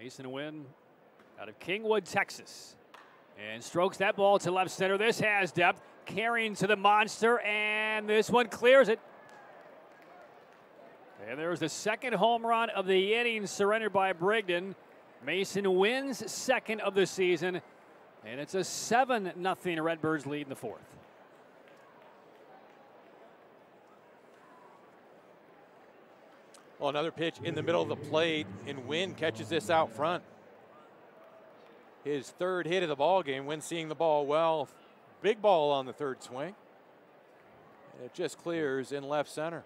Masyn Winn out of Kingwood, Texas. And strokes that ball to left center. This has depth. Carrying to the monster, and this one clears it. And there's the second home run of the inning surrendered by Brigden. Masyn Winn's second of the season, and it's a 7 0 Redbirds lead in the fourth. Well, another pitch in the middle of the plate, and Winn catches this out front. His third hit of the ball game. Winn seeing the ball well. Big ball on the third swing. It just clears in left center.